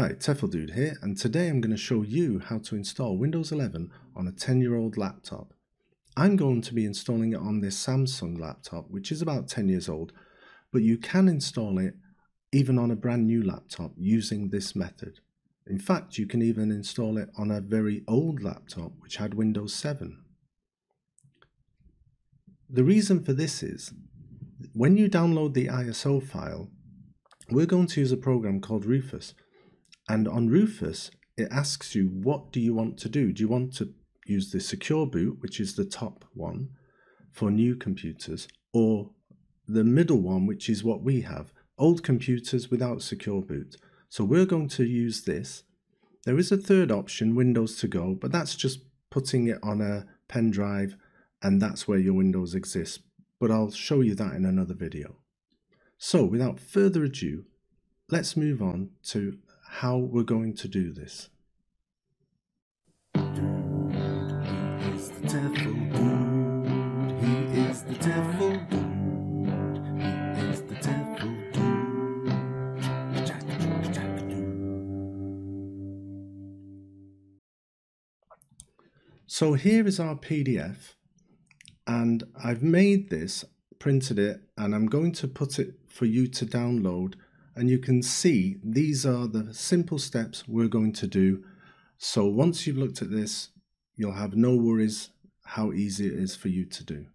Hi, Dude here, and today I'm going to show you how to install Windows 11 on a 10-year-old laptop. I'm going to be installing it on this Samsung laptop, which is about 10 years old, but you can install it even on a brand new laptop using this method. In fact, you can even install it on a very old laptop which had Windows 7. The reason for this is, when you download the ISO file, we're going to use a program called Rufus, and on Rufus, it asks you, what do you want to do? Do you want to use the secure boot, which is the top one for new computers, or the middle one, which is what we have, old computers without secure boot. So we're going to use this. There is a third option, Windows to go, but that's just putting it on a pen drive and that's where your Windows exists. But I'll show you that in another video. So without further ado, let's move on to how we're going to do this. So here is our PDF and I've made this, printed it, and I'm going to put it for you to download and you can see these are the simple steps we're going to do. So once you've looked at this, you'll have no worries how easy it is for you to do.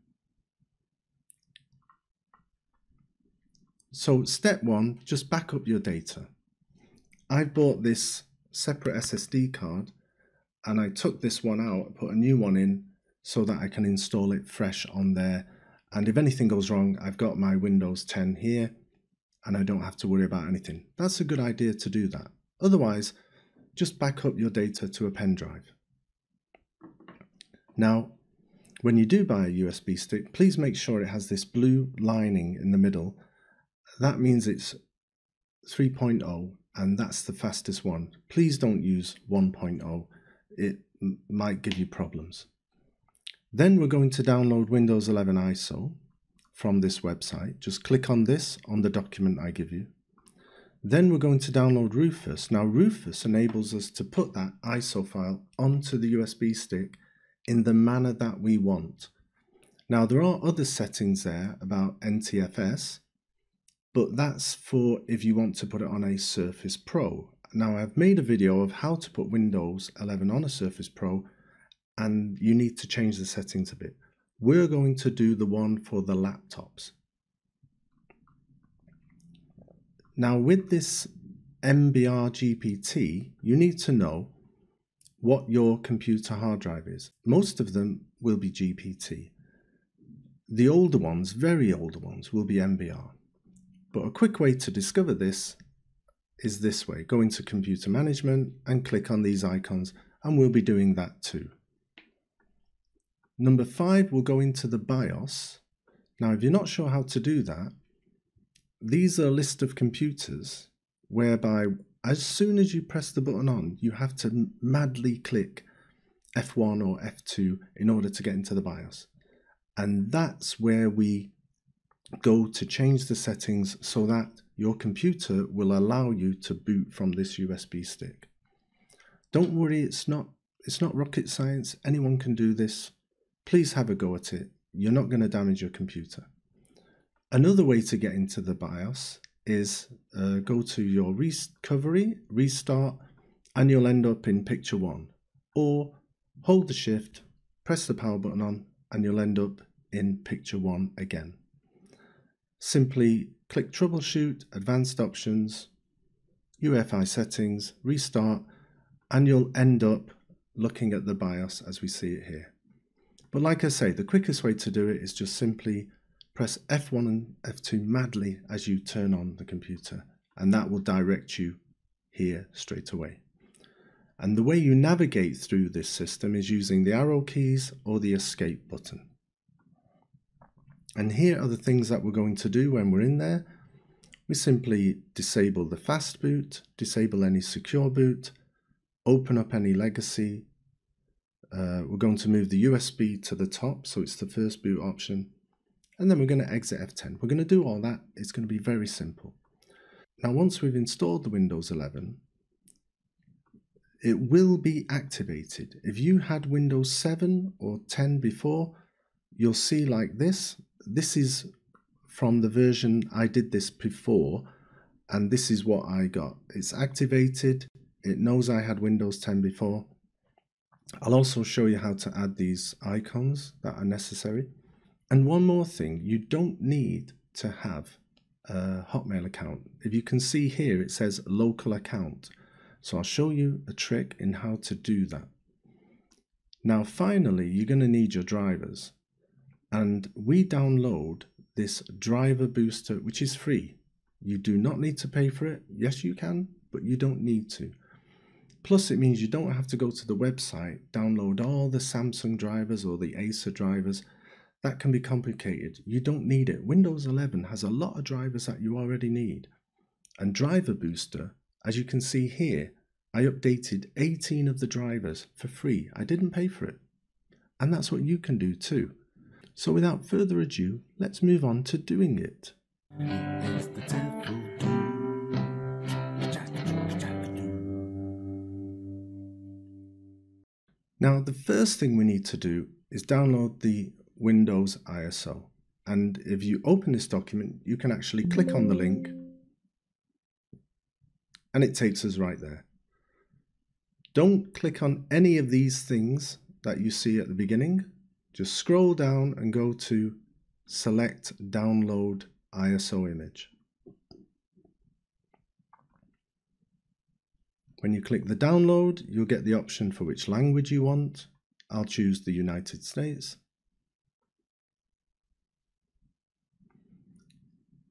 So step one, just back up your data. I bought this separate SSD card and I took this one out, put a new one in so that I can install it fresh on there. And if anything goes wrong, I've got my Windows 10 here and I don't have to worry about anything. That's a good idea to do that. Otherwise, just back up your data to a pen drive. Now, when you do buy a USB stick, please make sure it has this blue lining in the middle. That means it's 3.0 and that's the fastest one. Please don't use 1.0. It might give you problems. Then we're going to download Windows 11 ISO from this website. Just click on this on the document I give you. Then we're going to download Rufus. Now Rufus enables us to put that ISO file onto the USB stick in the manner that we want. Now there are other settings there about NTFS, but that's for if you want to put it on a Surface Pro. Now I've made a video of how to put Windows 11 on a Surface Pro and you need to change the settings a bit. We're going to do the one for the laptops. Now with this MBR GPT, you need to know what your computer hard drive is. Most of them will be GPT. The older ones, very older ones, will be MBR. But a quick way to discover this is this way. Go into computer management and click on these icons and we'll be doing that too. Number five, we'll go into the BIOS. Now, if you're not sure how to do that, these are a list of computers whereby as soon as you press the button on, you have to madly click F1 or F2 in order to get into the BIOS. And that's where we go to change the settings so that your computer will allow you to boot from this USB stick. Don't worry, it's not it's not rocket science. Anyone can do this please have a go at it. You're not going to damage your computer. Another way to get into the BIOS is uh, go to your recovery, restart, and you'll end up in picture one. Or hold the shift, press the power button on, and you'll end up in picture one again. Simply click troubleshoot, advanced options, UEFI settings, restart, and you'll end up looking at the BIOS as we see it here. But like I say, the quickest way to do it is just simply press F1 and F2 madly as you turn on the computer, and that will direct you here straight away. And the way you navigate through this system is using the arrow keys or the escape button. And here are the things that we're going to do when we're in there. We simply disable the fast boot, disable any secure boot, open up any legacy, uh, we're going to move the USB to the top, so it's the first boot option. And then we're going to exit F10. We're going to do all that. It's going to be very simple. Now, once we've installed the Windows 11, it will be activated. If you had Windows 7 or 10 before, you'll see like this. This is from the version I did this before, and this is what I got. It's activated. It knows I had Windows 10 before. I'll also show you how to add these icons that are necessary. And one more thing, you don't need to have a Hotmail account. If you can see here, it says local account. So I'll show you a trick in how to do that. Now, finally, you're going to need your drivers. And we download this driver booster, which is free. You do not need to pay for it. Yes, you can, but you don't need to. Plus, it means you don't have to go to the website, download all the Samsung drivers or the Acer drivers. That can be complicated. You don't need it. Windows 11 has a lot of drivers that you already need. And Driver Booster, as you can see here, I updated 18 of the drivers for free. I didn't pay for it. And that's what you can do too. So without further ado, let's move on to doing it. Now, the first thing we need to do is download the Windows ISO. And if you open this document, you can actually click on the link and it takes us right there. Don't click on any of these things that you see at the beginning. Just scroll down and go to select download ISO image. When you click the download, you'll get the option for which language you want. I'll choose the United States.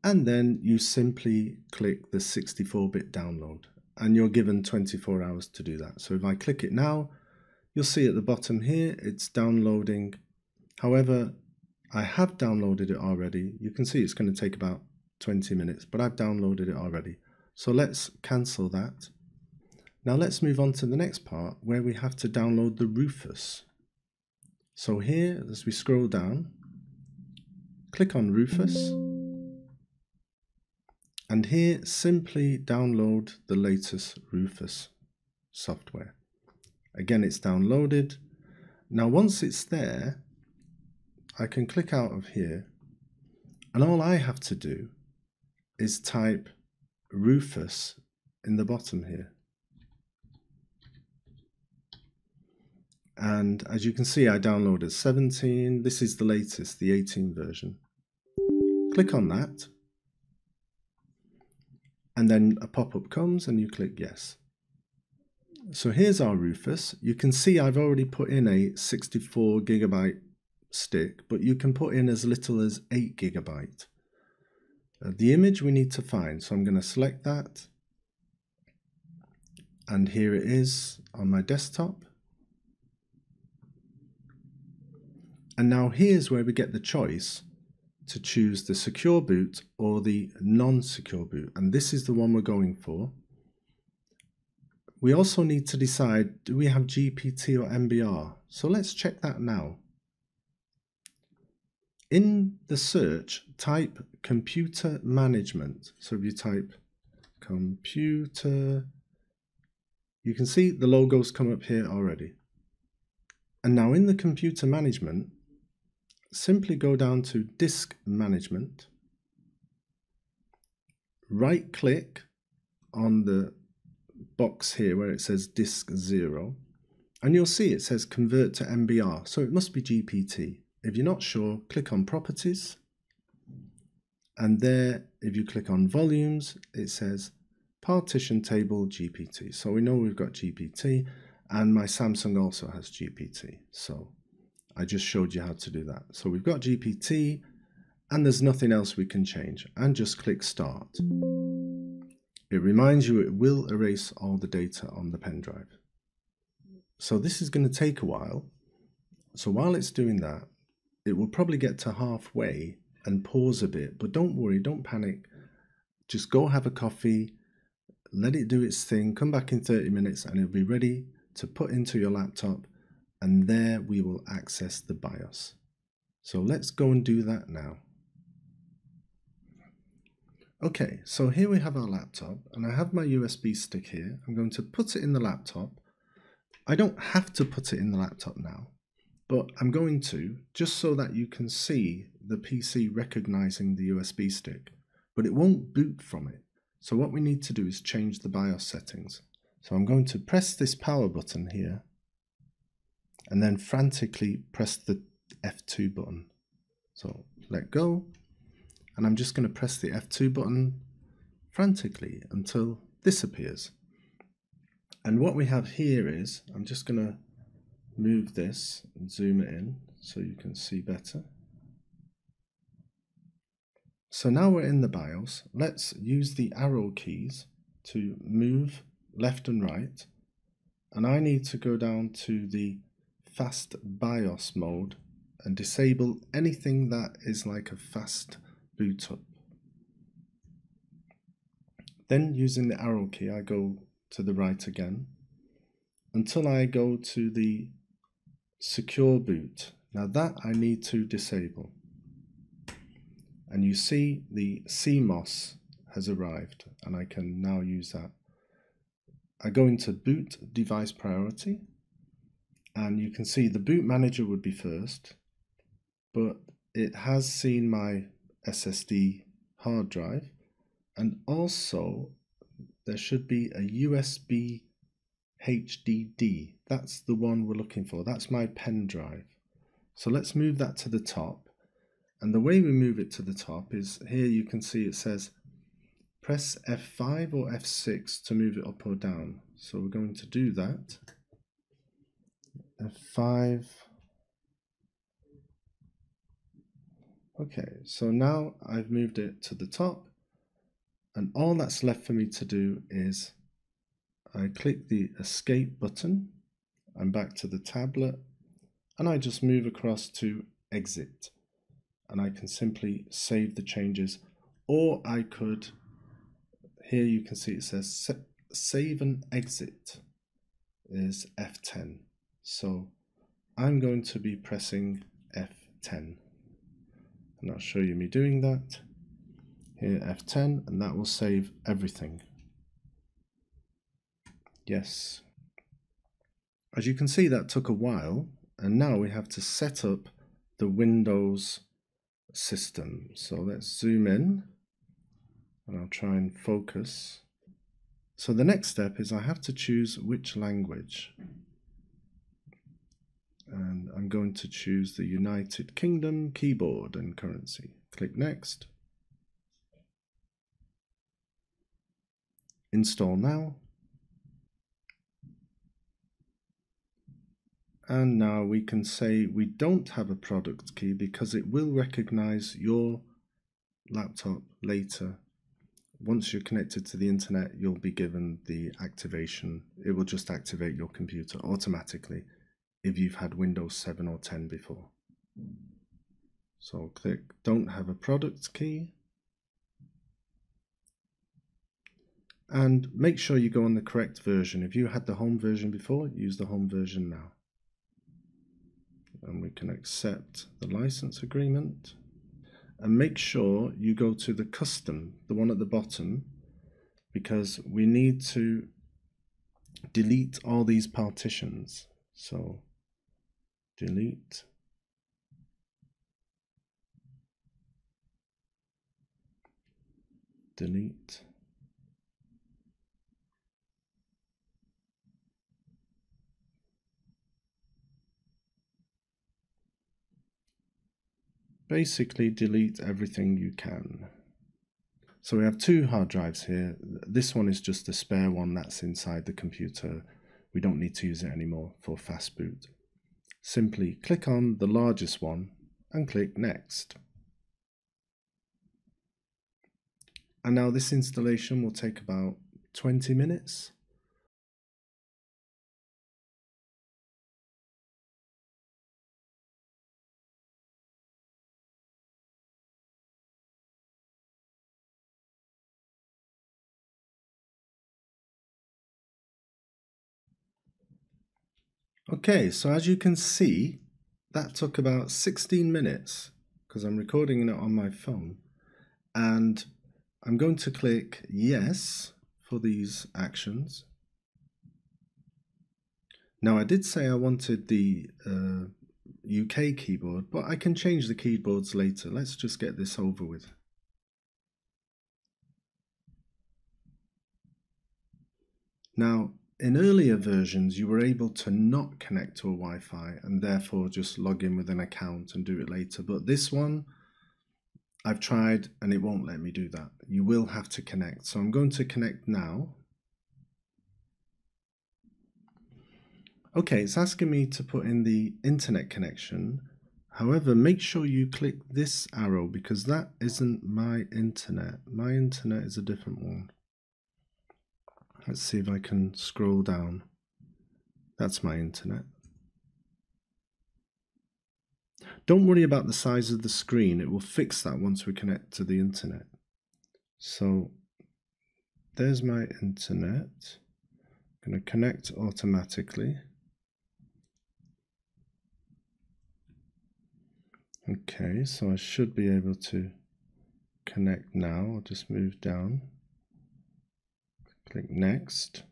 And then you simply click the 64-bit download and you're given 24 hours to do that. So if I click it now, you'll see at the bottom here, it's downloading. However, I have downloaded it already. You can see it's going to take about 20 minutes, but I've downloaded it already. So let's cancel that. Now let's move on to the next part where we have to download the Rufus. So here, as we scroll down, click on Rufus. And here, simply download the latest Rufus software. Again, it's downloaded. Now, once it's there, I can click out of here. And all I have to do is type Rufus in the bottom here. And as you can see, I downloaded 17. This is the latest, the 18 version. Click on that. And then a pop-up comes and you click yes. So here's our Rufus. You can see I've already put in a 64 gigabyte stick, but you can put in as little as 8 gigabyte. Uh, the image we need to find, so I'm going to select that. And here it is on my desktop. And now here's where we get the choice to choose the secure boot or the non-secure boot. And this is the one we're going for. We also need to decide, do we have GPT or MBR? So let's check that now. In the search, type computer management. So if you type computer, you can see the logos come up here already. And now in the computer management, simply go down to disk management, right click on the box here where it says disk zero, and you'll see it says convert to MBR, so it must be GPT. If you're not sure, click on properties, and there, if you click on volumes, it says partition table GPT. So we know we've got GPT, and my Samsung also has GPT. So I just showed you how to do that. So we've got GPT and there's nothing else we can change and just click start. It reminds you it will erase all the data on the pen drive. So this is going to take a while. So while it's doing that, it will probably get to halfway and pause a bit, but don't worry, don't panic. Just go have a coffee, let it do its thing, come back in 30 minutes and it'll be ready to put into your laptop and there we will access the BIOS. So let's go and do that now. Okay, so here we have our laptop and I have my USB stick here. I'm going to put it in the laptop I don't have to put it in the laptop now, but I'm going to just so that you can see the PC recognizing the USB stick, but it won't boot from it. So what we need to do is change the BIOS settings. So I'm going to press this power button here and then frantically press the F2 button. So let go and I'm just going to press the F2 button frantically until this appears. And what we have here is, I'm just going to move this and zoom it in so you can see better. So now we're in the BIOS, let's use the arrow keys to move left and right. And I need to go down to the fast BIOS mode and disable anything that is like a fast boot up. Then using the arrow key, I go to the right again until I go to the secure boot. Now that I need to disable. And you see the CMOS has arrived and I can now use that. I go into boot device priority and you can see the boot manager would be first, but it has seen my SSD hard drive and also there should be a USB HDD. That's the one we're looking for. That's my pen drive. So let's move that to the top. And the way we move it to the top is here you can see it says press F5 or F6 to move it up or down. So we're going to do that. F5. Okay, so now I've moved it to the top. And all that's left for me to do is I click the escape button. I'm back to the tablet. And I just move across to exit. And I can simply save the changes. Or I could here you can see it says save and exit is F10 so I'm going to be pressing F10 and I'll show you me doing that here F10 and that will save everything. Yes. As you can see that took a while and now we have to set up the Windows system. So let's zoom in and I'll try and focus. So the next step is I have to choose which language. And I'm going to choose the United Kingdom keyboard and currency. Click next. Install now. And now we can say we don't have a product key because it will recognize your laptop later. Once you're connected to the internet, you'll be given the activation. It will just activate your computer automatically if you've had Windows 7 or 10 before. So click don't have a product key and make sure you go on the correct version. If you had the home version before, use the home version now. And we can accept the license agreement and make sure you go to the custom, the one at the bottom, because we need to delete all these partitions. So delete delete basically delete everything you can. So we have two hard drives here. This one is just a spare one that's inside the computer. We don't need to use it anymore for fast boot. Simply click on the largest one and click next. And now this installation will take about 20 minutes. Okay, so as you can see, that took about 16 minutes because I'm recording it on my phone. And I'm going to click yes for these actions. Now I did say I wanted the uh, UK keyboard, but I can change the keyboards later. Let's just get this over with. Now, in earlier versions, you were able to not connect to a Wi-Fi and therefore just log in with an account and do it later. But this one, I've tried and it won't let me do that. You will have to connect. So I'm going to connect now. Okay, it's asking me to put in the internet connection. However, make sure you click this arrow because that isn't my internet. My internet is a different one. Let's see if I can scroll down. That's my internet. Don't worry about the size of the screen. It will fix that once we connect to the internet. So there's my internet. I'm going to connect automatically. Okay, so I should be able to connect now. I'll just move down. Click next.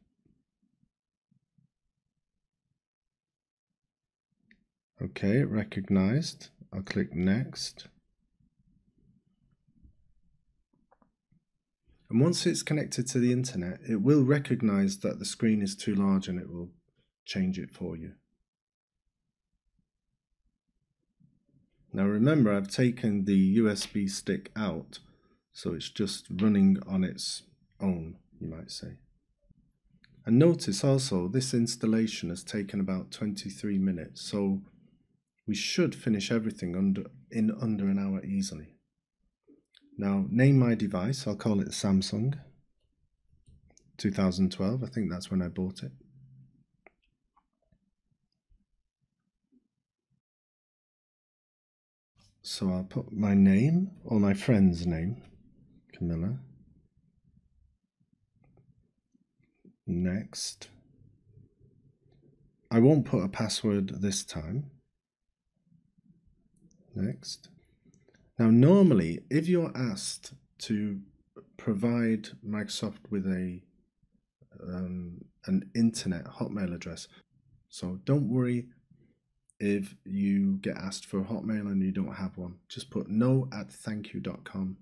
Okay, recognized. I'll click next. And once it's connected to the internet, it will recognize that the screen is too large and it will change it for you. Now remember, I've taken the USB stick out, so it's just running on its own you might say. And notice also this installation has taken about 23 minutes, so we should finish everything under in under an hour easily. Now name my device, I'll call it Samsung 2012, I think that's when I bought it. So I'll put my name or my friend's name, Camilla. Next. I won't put a password this time. Next. Now, normally, if you're asked to provide Microsoft with a um, an internet Hotmail address, so don't worry if you get asked for a Hotmail and you don't have one. Just put no at thankyou.com,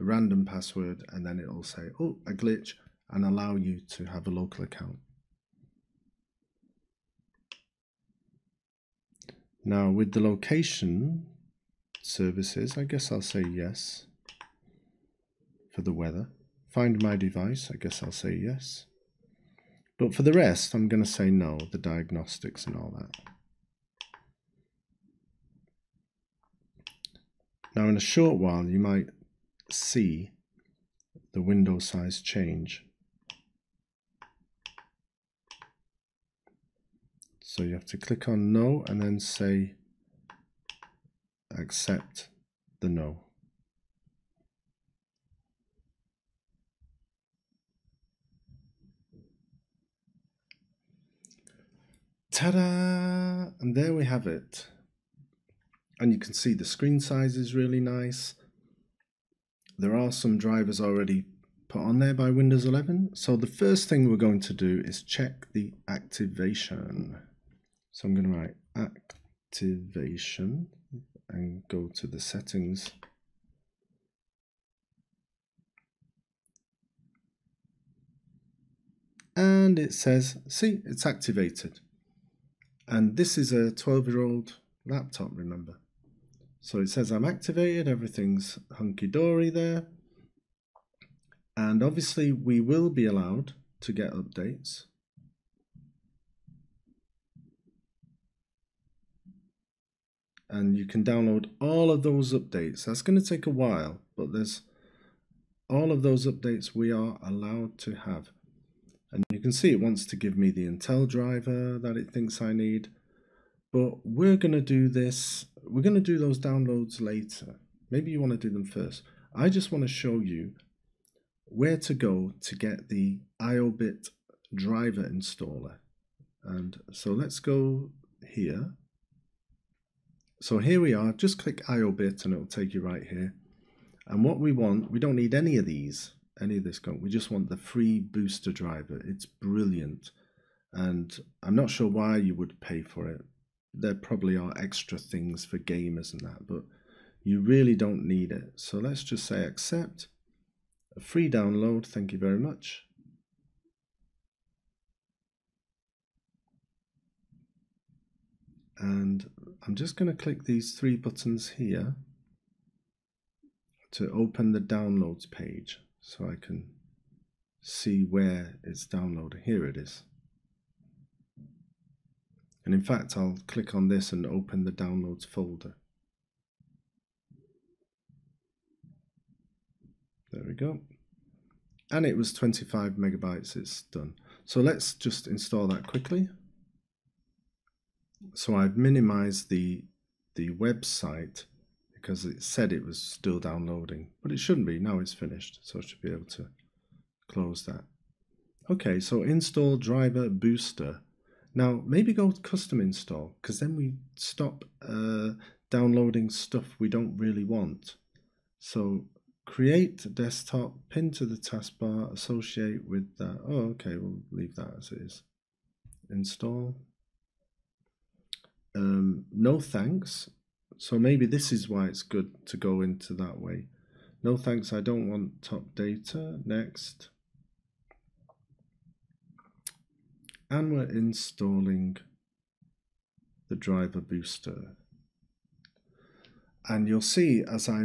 a random password, and then it'll say, oh, a glitch and allow you to have a local account. Now with the location services, I guess I'll say yes for the weather. Find my device, I guess I'll say yes. But for the rest, I'm going to say no, the diagnostics and all that. Now in a short while, you might see the window size change. So you have to click on no and then say accept the no. Ta-da! And there we have it. And you can see the screen size is really nice. There are some drivers already put on there by Windows 11. So the first thing we're going to do is check the activation. So I'm going to write activation and go to the settings. And it says, see, it's activated. And this is a 12 year old laptop, remember. So it says I'm activated, everything's hunky dory there. And obviously, we will be allowed to get updates. And you can download all of those updates. That's going to take a while, but there's all of those updates we are allowed to have. And you can see it wants to give me the Intel driver that it thinks I need. But we're going to do this, we're going to do those downloads later. Maybe you want to do them first. I just want to show you where to go to get the IOBIT driver installer. And so let's go here so here we are, just click IOBIT and it'll take you right here. And what we want, we don't need any of these, any of this, code. we just want the free booster driver. It's brilliant. and I'm not sure why you would pay for it. There probably are extra things for gamers and that, but you really don't need it. So let's just say accept. A free download, thank you very much. And I'm just going to click these three buttons here to open the downloads page so I can see where it's downloaded. Here it is. And in fact, I'll click on this and open the downloads folder. There we go. And it was 25 megabytes, it's done. So let's just install that quickly. So I've minimized the, the website because it said it was still downloading, but it shouldn't be. Now it's finished, so I should be able to close that. Okay, so install driver booster. Now maybe go custom install because then we stop uh, downloading stuff we don't really want. So create desktop, pin to the taskbar, associate with that. Oh, okay, we'll leave that as it is. Install. Um, no thanks. So maybe this is why it's good to go into that way. No thanks, I don't want top data. Next. and we're installing the driver booster. And you'll see as I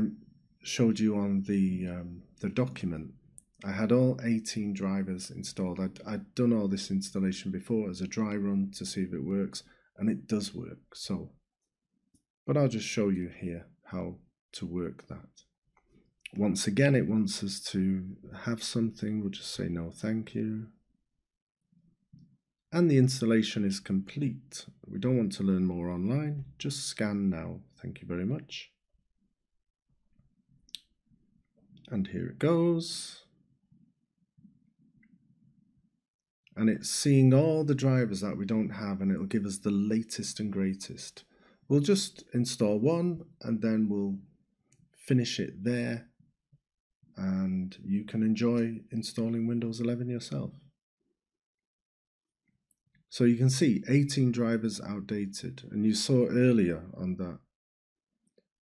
showed you on the, um, the document, I had all 18 drivers installed. I'd, I'd done all this installation before as a dry run to see if it works, and it does work. So, but I'll just show you here how to work that. Once again, it wants us to have something. We'll just say no, thank you and the installation is complete. We don't want to learn more online, just scan now. Thank you very much. And here it goes. And it's seeing all the drivers that we don't have and it'll give us the latest and greatest. We'll just install one and then we'll finish it there and you can enjoy installing Windows 11 yourself. So you can see 18 drivers outdated. And you saw earlier on that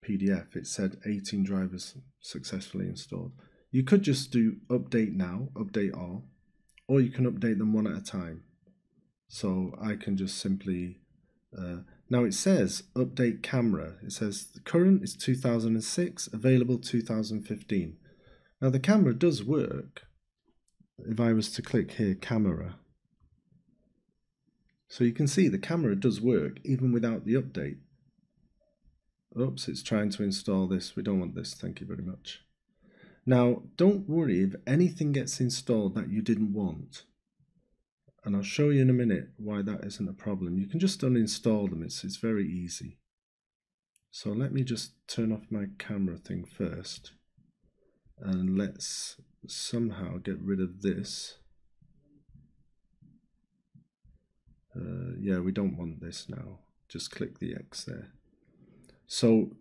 PDF, it said 18 drivers successfully installed. You could just do update now, update all, or you can update them one at a time. So I can just simply, uh, now it says update camera. It says the current is 2006, available 2015. Now the camera does work. If I was to click here, camera, so you can see the camera does work even without the update. Oops, it's trying to install this. We don't want this. Thank you very much. Now, don't worry if anything gets installed that you didn't want. And I'll show you in a minute why that isn't a problem. You can just uninstall them. It's, it's very easy. So let me just turn off my camera thing first. And let's somehow get rid of this. Uh, yeah, we don't want this now. Just click the X there. So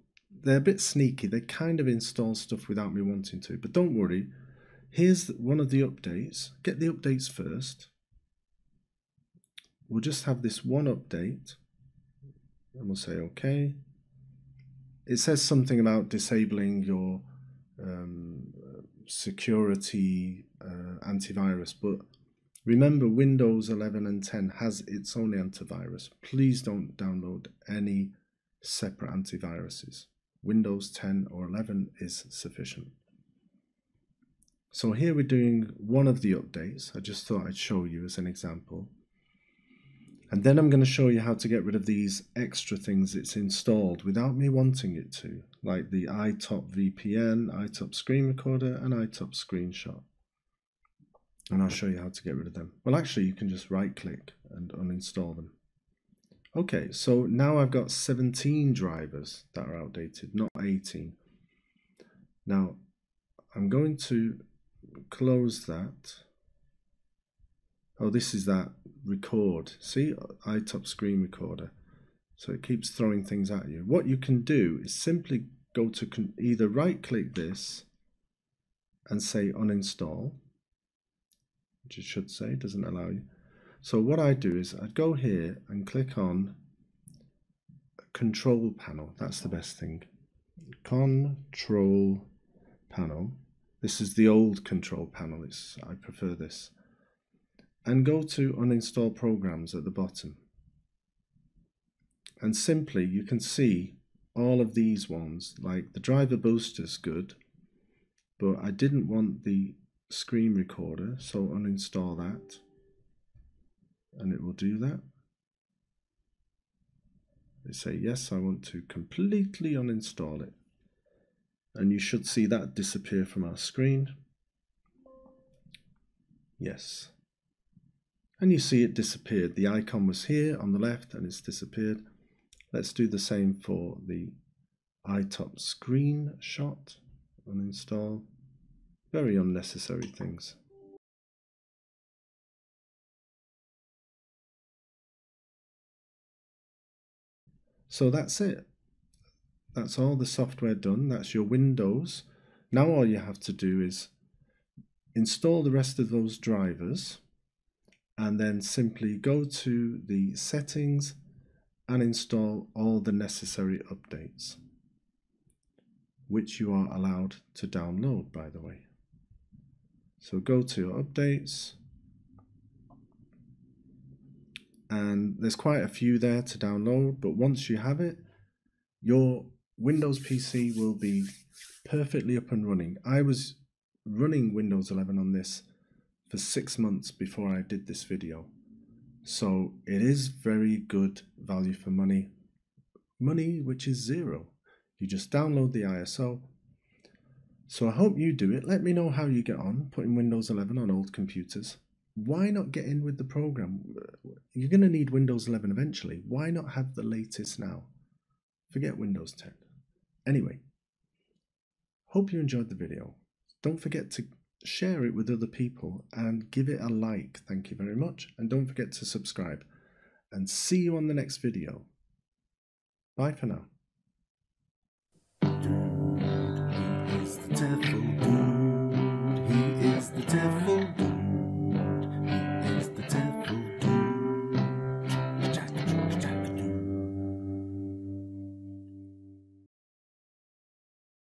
they're a bit sneaky. They kind of install stuff without me wanting to. But don't worry. Here's one of the updates. Get the updates first. We'll just have this one update. And we'll say OK. It says something about disabling your um, security uh, antivirus, but Remember, Windows 11 and 10 has its own antivirus. Please don't download any separate antiviruses. Windows 10 or 11 is sufficient. So here we're doing one of the updates. I just thought I'd show you as an example. And then I'm going to show you how to get rid of these extra things it's installed without me wanting it to, like the iTop VPN, iTop Screen Recorder, and iTop Screenshot and I'll show you how to get rid of them. Well, actually, you can just right click and uninstall them. Okay, so now I've got 17 drivers that are outdated, not 18. Now, I'm going to close that. Oh, this is that record. See, iTop screen recorder. So it keeps throwing things at you. What you can do is simply go to either right click this and say uninstall which it should say, doesn't allow you. So what I do is I'd go here and click on control panel. That's the best thing. Control panel. This is the old control panel. It's, I prefer this. And go to uninstall programs at the bottom. And simply you can see all of these ones, like the driver booster is good, but I didn't want the screen recorder, so uninstall that. And it will do that. They say, yes, I want to completely uninstall it. And you should see that disappear from our screen. Yes. And you see it disappeared. The icon was here on the left and it's disappeared. Let's do the same for the iTop screenshot. Uninstall. Very unnecessary things. So that's it. That's all the software done. That's your Windows. Now all you have to do is install the rest of those drivers and then simply go to the settings and install all the necessary updates, which you are allowed to download, by the way. So go to your updates, and there's quite a few there to download, but once you have it, your Windows PC will be perfectly up and running. I was running Windows 11 on this for six months before I did this video. So it is very good value for money. Money which is zero. You just download the ISO. So I hope you do it. Let me know how you get on putting Windows 11 on old computers. Why not get in with the program? You're going to need Windows 11 eventually. Why not have the latest now? Forget Windows 10. Anyway, hope you enjoyed the video. Don't forget to share it with other people and give it a like. Thank you very much. And don't forget to subscribe. And see you on the next video. Bye for now. Dude,